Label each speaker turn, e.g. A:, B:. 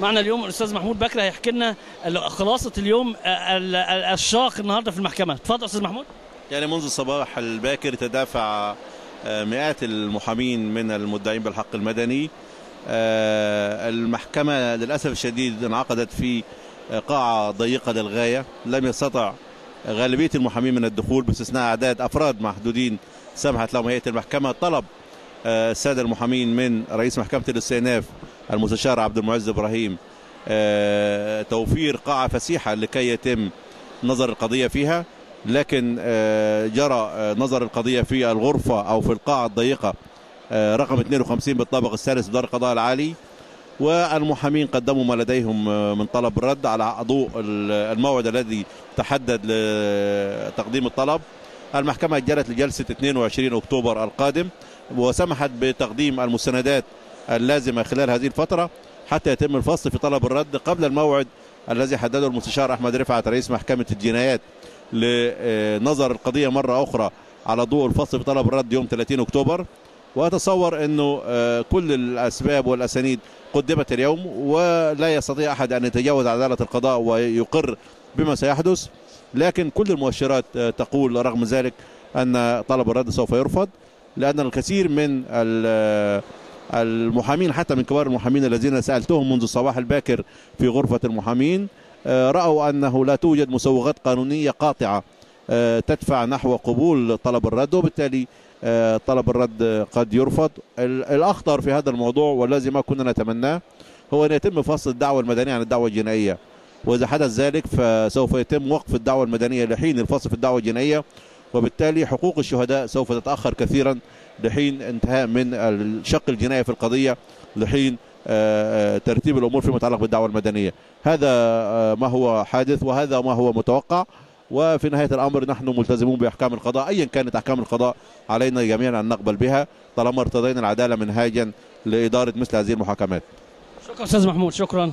A: معنا اليوم الأستاذ محمود بكر هيحكي لنا خلاصة اليوم ال- ال- الشاق النهارده في المحكمة. اتفضل أستاذ محمود.
B: يعني منذ الصباح الباكر تدافع آه، مئات المحامين من المدعين بالحق المدني. آه، المحكمة للأسف الشديد انعقدت في آه، قاعة ضيقة للغاية. لم يستطع غالبية المحامين من الدخول باستثناء أعداد أفراد محدودين سمحت لهم هيئة المحكمة. طلب آه، السادة المحامين من رئيس محكمة الاستئناف المستشار عبد المعز إبراهيم آه، توفير قاعة فسيحة لكي يتم نظر القضية فيها لكن آه، جرى آه، نظر القضية في الغرفة أو في القاعة الضيقة آه، رقم 52 بالطابق الثالث بدار القضاء العالي والمحامين قدموا ما لديهم من طلب رد على ضوء ال- الموعد الذي تحدد لتقديم الطلب. المحكمة أجلت لجلسة 22 أكتوبر القادم وسمحت بتقديم المستندات اللازمة خلال هذه الفترة حتى يتم الفصل في طلب الرد قبل الموعد الذي حدده المستشار أحمد رفعت رئيس محكمة الجنايات لنظر القضية مرة أخرى على ضوء الفصل في طلب الرد يوم 30 أكتوبر. وأتصور أنه آه، كل الأسباب والأسانيد قدمت اليوم ولا يستطيع أحد أن يتجاوز عدالة القضاء ويقر بما سيحدث. لكن كل المؤشرات آه، تقول رغم ذلك أن طلب الرد سوف يرفض لأن الكثير من ال- المحامين حتى من كبار المحامين الذين سألتهم منذ الصباح الباكر في غرفة المحامين آه، رأوا أنه لا توجد مسوغات قانونية قاطعة آه، تدفع نحو قبول طلب الرد وبالتالي آه، طلب الرد قد يرفض. ال- الأخطر في هذا الموضوع والذي ما كنا نتمناه هو أن يتم فصل الدعوة المدنية عن الدعوة الجنائية. وإذا حدث ذلك فسوف يتم وقف الدعوة المدنية لحين الفصل في الدعوة الجنائية. وبالتالي حقوق الشهداء سوف تتأخر كثيرا لحين انتهاء من الشق الجنائي في القضية لحين آه، آه، ترتيب الأمور فيما يتعلق بالدعوة المدنية. هذا آه، ما هو حادث وهذا ما هو متوقع. وفي نهاية الأمر نحن ملتزمون بأحكام القضاء أيا كانت أحكام القضاء علينا جميعا أن نقبل بها طالما ارتضينا العدالة منهاجا لإدارة مثل هذه المحاكمات.
A: شكرا أستاذ محمود شكرا.